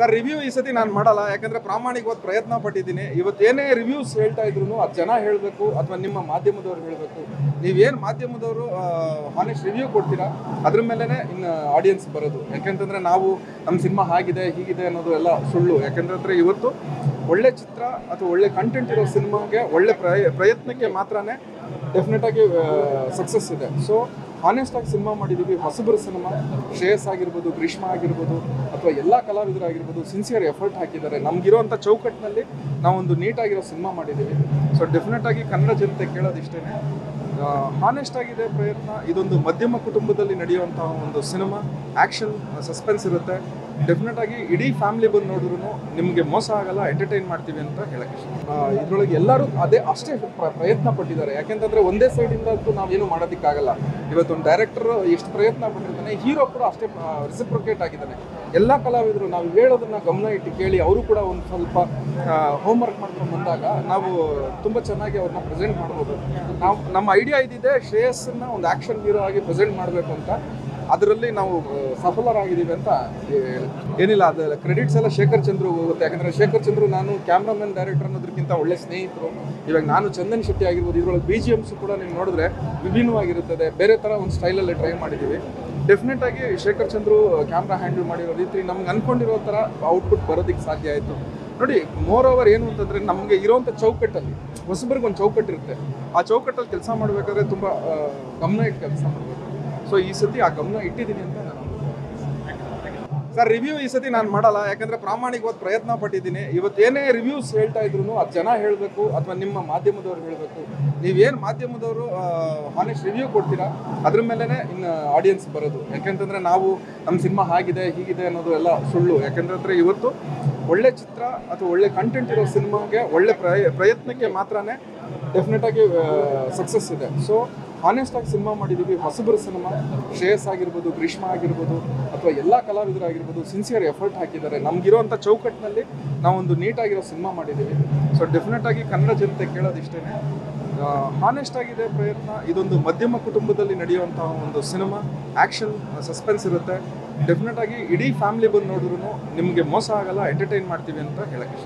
Sir review ಈ ಸತಿ ನಾನು ಮಾಡಲ್ಲ, ಯಾಕಂದ್ರೆ ಪ್ರಾಮಾಣಿಕವಾದ ಪ್ರಯತ್ನ ಪಟ್ಟಿದ್ದೀನಿ. ಇವತ್ತೇನೇ ರಿವ್ಯೂಸ್ ಹೇಳ್ತಾ ಇದ್ರು ಅದು ಜನ ಹೇಳಬೇಕು ಅಥವಾ ನಿಮ್ಮ ಮಾಧ್ಯಮದವ್ರು ಹೇಳಬೇಕು. ನೀವೇನು ಮಾಧ್ಯಮದವರು ಹಾನೆಸ್ಟ್ ರಿವ್ಯೂ ಕೊಡ್ತೀರಾ? ಅದ್ರ ಮೇಲೇ ಇನ್ನು ಆಡಿಯನ್ಸ್ ಬರೋದು. ಯಾಕೆಂತಂದ್ರೆ ನಾವು ನಮ್ಮ ಸಿನಿಮಾ ಹಾಗಿದೆ, ಹೀಗಿದೆ ಅನ್ನೋದು ಎಲ್ಲ ಸುಳ್ಳು. ಯಾಕೆಂದ್ರೆ ಇವತ್ತು ಒಳ್ಳೆ ಚಿತ್ರ ಅಥವಾ ಒಳ್ಳೆ ಕಂಟೆಂಟ್ ಇರೋ ಸಿನಿಮಾಗೆ ಒಳ್ಳೆ ಪ್ರಯ, ಪ್ರಯತ್ನಕ್ಕೆ ಮಾತ್ರನೇ ಡೆಫಿನೆಟ್ ಆಗಿ ಸಕ್ಸಸ್ ಇದೆ. ಸೊ ಹಾನೆಸ್ಟ್ ಆಗಿ ಸಿನಿಮಾ ಮಾಡಿದ್ದೀವಿ ಹೊಸಬರ ಸಿನಿಮಾ ಶ್ರೇಯಸ್ ಆಗಿರ್ಬೋದು, ಗ್ರೀಷ್ಮ ಆಗಿರ್ಬೋದು, ಅಥವಾ ಎಲ್ಲ ಕಲಾವಿದರಾಗಿರ್ಬೋದು ಸಿನ್ಸಿಯರ್ ಎಫರ್ಟ್ ಹಾಕಿದ್ದಾರೆ. ನಮಗಿರೋಂಥ ಚೌಕಟ್ಟಿನಲ್ಲಿ ನಾವೊಂದು ನೀಟಾಗಿರೋ ಸಿನಿಮಾ ಮಾಡಿದ್ದೀವಿ ಸೊ ಡೆಫಿನೆಟ್ ಆಗಿ ಕನ್ನಡ ಜನತೆ ಕೇಳೋದಿಷ್ಟೇ ಹಾನೆಸ್ಟ್ ಆಗಿದೆ ಪ್ರಯತ್ನ. ಇದೊಂದು ಮಧ್ಯಮ ಕುಟುಂಬದಲ್ಲಿ ನಡೆಯುವಂತಹ ಒಂದು ಸಿನಿಮಾ ಆ್ಯಕ್ಷನ್ ಸಸ್ಪೆನ್ಸ್ ಇರುತ್ತೆ. ಡೆಫಿನೆಟ್ ಆಗಿ ಇಡೀ ಫ್ಯಾಮಿಲಿ ಬಂದು ನೋಡಿದ್ರು ನಿಮಗೆ ಮೋಸ ಆಗಲ್ಲ ಎಂಟರ್ಟೈನ್ ಮಾಡ್ತೀವಿ ಅಂತ ಹೇಳಕ್ಕೆ ಇಷ್ಟ. ಇದರೊಳಗೆ ಎಲ್ಲರೂ ಅದೇ ಅಷ್ಟೇ ಪ್ರ- ಪ್ರಯತ್ನ ಪಟ್ಟಿದ್ದಾರೆ. ಯಾಕೆಂತಂದ್ರೆ ಒಂದೇ ಸೈಡಿಂದ ಅಂತೂ ನಾವೇನು ಮಾಡೋದಕ್ಕಾಗಲ್ಲ ಇವತ್ತೊಂದು ಡೈರೆಕ್ಟರ್ ಎಷ್ಟು ಪ್ರಯತ್ನ ಪಟ್ಟಿರ್ತಾನೆ ಹೀರೋ ಕೂಡ ಅಷ್ಟೇ ರೆಸಿಪ್ರೊಕೇಟ್ ಆಗಿದ್ದಾನೆ. ಎಲ್ಲ ಕಲಾವಿದರು ನಾವು ಹೇಳೋದನ್ನ ಗಮನ ಇಟ್ಟು ಕೇಳಿ ಅವರು ಕೂಡ ಒಂದು ಸ್ವಲ್ಪ ಹೋಮ್ವರ್ಕ್ ಮಾಡ್ಕೊಂಡು ಬಂದಾಗ ನಾವು ತುಂಬ ಚೆನ್ನಾಗಿ ಅವ್ರನ್ನ ಪ್ರೆಸೆಂಟ್ ಮಾಡ್ಬೋದು. ನಾವು, ನಮ್ಮ ಐಡಿಯಾ ಇದಿದೆ, ಶ್ರೇಯಸ್ಸನ್ನ ಒಂದು ಆ್ಯಕ್ಷನ್ ಹೀರೋ ಆಗಿ ಪ್ರೆಸೆಂಟ್ ಮಾಡಬೇಕು ಅಂತ. ಅದರಲ್ಲಿ ನಾವು ಸಫಲರಾಗಿದ್ದೀವಿ ಅಂತ ಏನಿಲ್ಲ ಅದು ಕ್ರೆಡಿಟ್ಸ್ ಎಲ್ಲ ಶೇಖರ್ ಚಂದ್ರು ಹೋಗುತ್ತೆ. ಯಾಕಂದ್ರೆ ಶೇಖರ್ ಚಂದ್ರು ನಾನು ಕ್ಯಾಮ್ರಾಮನ್ ಡೈರೆಕ್ಟರ್ ಅನ್ನೋದಕ್ಕಿಂತ ಒಳ್ಳೆ ಸ್ನೇಹಿತರು. ಇವಾಗ ನಾನು ಚಂದನ್ ಶೆಟ್ಟಿ ಆಗಿರ್ಬೋದು, ಇದ್ರೊಳಗೆ ಬಿ ಜಿ ಎಮ್ಸ್ ಕೂಡ ನೀವು ನೋಡಿದ್ರೆ ವಿಭಿನ್ನವಾಗಿರುತ್ತದೆ. ಬೇರೆ ಥರ ಒಂದು ಸ್ಟೈಲಲ್ಲಿ ಟ್ರೈ ಮಾಡಿದ್ದೀವಿ. ಡೆಫಿನೆಟ್ ಆಗಿ ಶೇಖರ್ ಚಂದ್ರು ಕ್ಯಾಮ್ರಾ ಹ್ಯಾಂಡಲ್ ಮಾಡಿರೋ ರೀತಿ ನಮ್ಗೆ ಅನ್ಕೊಂಡಿರೋ ಥರ ಔಟ್ಪುಟ್ ಬರೋದಕ್ಕೆ ಸಾಧ್ಯ ಆಯಿತು. ನೋಡಿ ಮೋರ್ ಓವರ್ ಏನು ಅಂತಂದ್ರೆ ನಮಗೆ ಇರೋವಂಥ ಚೌಕಟ್ಟಲ್ಲಿ, ಹೊಸಬರಿಗೆ ಒಂದು ಚೌಕಟ್ಟಿರುತ್ತೆ. ಆ ಚೌಕಟ್ಟಲ್ಲಿ ಕೆಲಸ ಮಾಡಬೇಕಾದ್ರೆ ತುಂಬ ಗಮನ ಇಟ್ಟು ಕೆಲಸ ಮಾಡಬೇಕು. ಸೊ ಈ ಸತಿ ಆ ಗಮನ ಇಟ್ಟಿದ್ದೀನಿ ಅಂತ ನಾನು ಸರ್ ರಿವ್ಯೂ ಈ ಸತಿ ನಾನು ಮಾಡಲ್ಲ, ಯಾಕಂದ್ರೆ ಪ್ರಾಮಾಣಿಕವಾದ ಪ್ರಯತ್ನ ಪಟ್ಟಿದ್ದೀನಿ. ಇವತ್ತೇನೇ ರಿವ್ಯೂಸ್ ಹೇಳ್ತಾ ಇದ್ರು ಅದು ಜನ ಹೇಳಬೇಕು, ಅಥವಾ ನಿಮ್ಮ ಮಾಧ್ಯಮದವ್ರು ಹೇಳಬೇಕು. ನೀವೇನು ಮಾಧ್ಯಮದವರು ಹಾನೆಸ್ಟ್ ರಿವ್ಯೂ ಕೊಡ್ತೀರಾ, ಅದ್ರ ಮೇಲೇ ಇನ್ನು ಆಡಿಯನ್ಸ್ ಬರೋದು. ಯಾಕೆಂತಂದ್ರೆ ನಾವು ನಮ್ಮ ಸಿನಿಮಾ ಹಾಗಿದೆ, ಹೀಗಿದೆ ಅನ್ನೋದು ಎಲ್ಲ ಸುಳ್ಳು. ಯಾಕೆಂತಂದ್ರೆ ಇವತ್ತು ಒಳ್ಳೆ ಚಿತ್ರ ಅಥವಾ ಒಳ್ಳೆ ಕಂಟೆಂಟ್ ಇರೋ ಸಿನಿಮಾಗೆ ಒಳ್ಳೆ ಪ್ರಯ, ಪ್ರಯತ್ನಕ್ಕೆ ಮಾತ್ರನೇ ಡೆಫಿನೆಟ್ ಆಗಿ ಸಕ್ಸಸ್ ಇದೆ. ಸೊ ಹಾನೆಸ್ಟ್ ಆಗಿ ಸಿನಿಮಾ ಮಾಡಿದ್ದೀವಿ ಹೊಸಬರ ಸಿನಿಮಾ ಶ್ರೇಯಸ್ ಆಗಿರ್ಬೋದು, ಗ್ರೀಷ್ಮ ಆಗಿರ್ಬೋದು, ಅಥವಾ ಎಲ್ಲ ಕಲಾವಿದರಾಗಿರ್ಬೋದು ಸಿನ್ಸಿಯರ್ ಎಫರ್ಟ್ ಹಾಕಿದ್ದಾರೆ. ನಮಗಿರೋಂಥ ಚೌಕಟ್ಟಿನಲ್ಲಿ ನಾವೊಂದು ನೀಟಾಗಿರೋ ಸಿನಿಮಾ ಮಾಡಿದ್ದೀವಿ ಸೊ ಡೆಫಿನೆಟ್ ಆಗಿ ಕನ್ನಡ ಜನತೆ ಕೇಳೋದಿಷ್ಟೇ ಹಾನೆಸ್ಟ್ ಆಗಿದೆ ಪ್ರಯತ್ನ. ಇದೊಂದು ಮಧ್ಯಮ ಕುಟುಂಬದಲ್ಲಿ ನಡೆಯುವಂತಹ ಒಂದು ಸಿನಿಮಾ ಆ್ಯಕ್ಷನ್ ಸಸ್ಪೆನ್ಸ್ ಇರುತ್ತೆ. ಡೆಫಿನೆಟ್ ಆಗಿ ಇಡೀ ಫ್ಯಾಮಿಲಿ ಬಂದು ನೋಡಿದ್ರು ನಿಮಗೆ ಮೋಸ ಆಗಲ್ಲ ಎಂಟರ್ಟೈನ್ ಮಾಡ್ತೀವಿ ಅಂತ ಹೇಳಕ್ಕೆ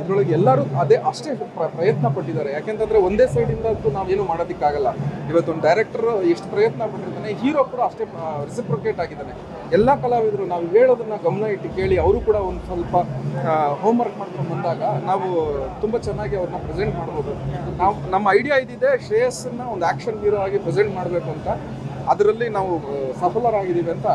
ಇದರೊಳಗೆ ಎಲ್ಲರೂ ಅದೇ ಅಷ್ಟೇ ಪ್ರ- ಪ್ರಯತ್ನ ಪಟ್ಟಿದ್ದಾರೆ. ಯಾಕೆಂತಂದ್ರೆ ಒಂದೇ ಸೈಡಿಂದ ಅಂತೂ ನಾವೇನು ಮಾಡೋದಕ್ಕಾಗಲ್ಲ. ಇವತ್ತೊಂದು ಡೈರೆಕ್ಟರ್ ಎಷ್ಟು ಪ್ರಯತ್ನ ಪಟ್ಟಿರ್ತಾನೆ ಹೀರೋ ಕೂಡ ಅಷ್ಟೇ ರಿಸಿಪ್ರೊಕೇಟ್ ಆಗಿದ್ದಾನೆ. ಎಲ್ಲ ಕಲಾವಿದರು ನಾವು ಹೇಳೋದನ್ನ ಗಮನ ಇಟ್ಟು ಕೇಳಿ ಅವರು ಕೂಡ ಒಂದು ಸ್ವಲ್ಪ ಹೋಮ್ವರ್ಕ್ ಮಾಡ್ಕೊಂಡು ಬಂದಾಗ ನಾವು ತುಂಬ ಚೆನ್ನಾಗಿ ಅವ್ರನ್ನ ಪ್ರೆಸೆಂಟ್ ಮಾಡ್ಬೋದು. ನಾವು, ನಮ್ಮ ಐಡಿಯಾ ಇದಿದೆ, ಶ್ರೇಯಸ್ಸನ್ನ ಒಂದು ಆ್ಯಕ್ಷನ್ ಹೀರೋ ಆಗಿ ಪ್ರೆಸೆಂಟ್ ಮಾಡಬೇಕು ಅಂತ. ಅದರಲ್ಲಿ ನಾವು ಸಫಲರಾಗಿದ್ದೀವಿ ಅಂತ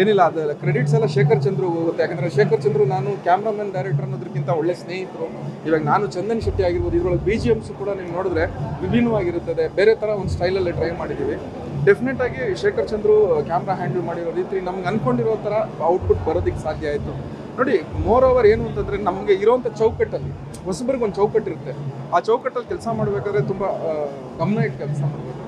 ಏನಿಲ್ಲ, ಅದು ಕ್ರೆಡಿಟ್ಸ್ ಎಲ್ಲ ಶೇಖರ್ ಚಂದ್ರು ಹೋಗುತ್ತೆ. ಯಾಕಂದ್ರೆ ಶೇಖರ್ ಚಂದ್ರು ನಾನು ಕ್ಯಾಮ್ರಾಮನ್ ಡೈರೆಕ್ಟರ್ ಅನ್ನೋದಕ್ಕಿಂತ ಒಳ್ಳೆ ಸ್ನೇಹಿತರು. ಇವಾಗ ನಾನು ಚಂದನ್ ಶೆಟ್ಟಿ ಆಗಿರ್ಬೋದು, ಇದ್ರೊಳಗೆ ಬಿ ಜಿ ಎಮ್ಸ್ ಕೂಡ ನೀವು ನೋಡಿದ್ರೆ ವಿಭಿನ್ನವಾಗಿರುತ್ತದೆ. ಬೇರೆ ಥರ ಒಂದು ಸ್ಟೈಲಲ್ಲಿ ಟ್ರೈ ಮಾಡಿದ್ದೀವಿ ಡೆಫಿನೆಟ್ ಆಗಿ ಶೇಖರ್ ಚಂದ್ರು ಕ್ಯಾಮ್ರಾ ಹ್ಯಾಂಡಲ್ ಮಾಡಿರೋ ರೀತಿ ನಮ್ಗೆ ಅನ್ಕೊಂಡಿರೋ ಥರ ಔಟ್ಪುಟ್ ಬರೋದಕ್ಕೆ ಸಾಧ್ಯ ಆಯಿತು. ನೋಡಿ ಮೋರ್ ಓವರ್ ಏನು ಅಂತಂದ್ರೆ ನಮಗೆ ಇರೋವಂಥ ಚೌಕಟ್ಟಲ್ಲಿ, ಹೊಸಬರಿಗೆ ಒಂದು ಚೌಕಟ್ಟಿರುತ್ತೆ. ಆ ಚೌಕಟ್ಟಲ್ಲಿ ಕೆಲಸ ಮಾಡಬೇಕಾದ್ರೆ ತುಂಬ ಗಮನ ಇಟ್ಟು ಕೆಲಸ ಮಾಡಬೇಕು.